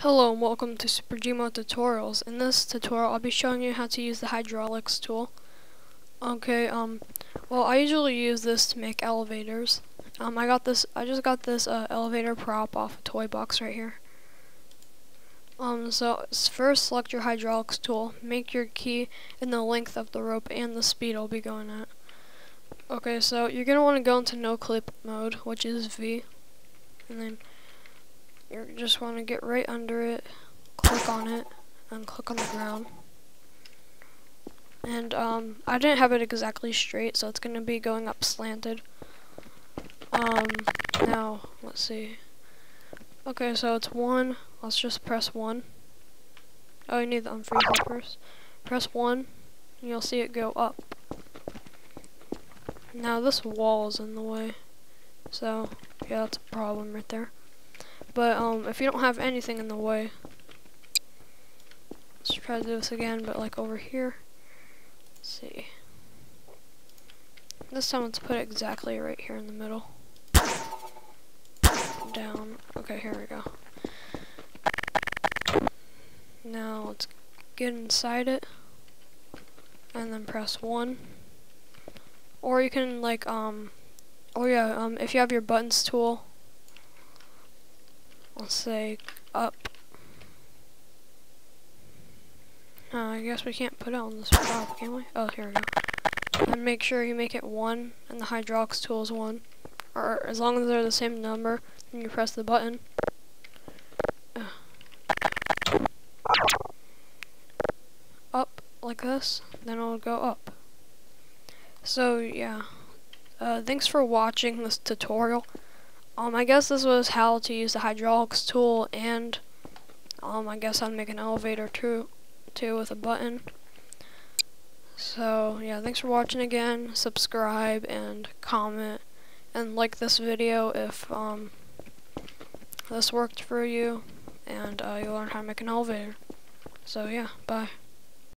Hello and welcome to Super Gmod Tutorials. In this tutorial I'll be showing you how to use the hydraulics tool. Okay, um, well I usually use this to make elevators. Um, I got this, I just got this uh, elevator prop off a toy box right here. Um, so first select your hydraulics tool, make your key in the length of the rope and the speed I'll be going at. Okay, so you're going to want to go into no clip mode, which is V, and then you just want to get right under it, click on it, and click on the ground. And um, I didn't have it exactly straight, so it's going to be going up slanted. Um, now, let's see. Okay, so it's 1. Let's just press 1. Oh, you need the unfreeze first. Press 1, and you'll see it go up. Now this wall is in the way, so yeah, that's a problem right there. But um, if you don't have anything in the way, let's try to do this again, but like over here. Let's see. This time let's put it exactly right here in the middle. Down. Okay, here we go. Now let's get inside it and then press 1. Or you can like um oh yeah, um if you have your buttons tool let's say up. Uh, I guess we can't put it on this prop, can we? Oh, here we go. And make sure you make it 1 and the hydraulics tool is 1. Or as long as they're the same number, then you press the button. Up like this, then it'll go up. So yeah, uh, thanks for watching this tutorial. Um, I guess this was how to use the hydraulics tool and um, I guess I'd make an elevator too, too with a button. So yeah, thanks for watching again. Subscribe and comment and like this video if um, this worked for you and uh, you learned how to make an elevator. So yeah, bye.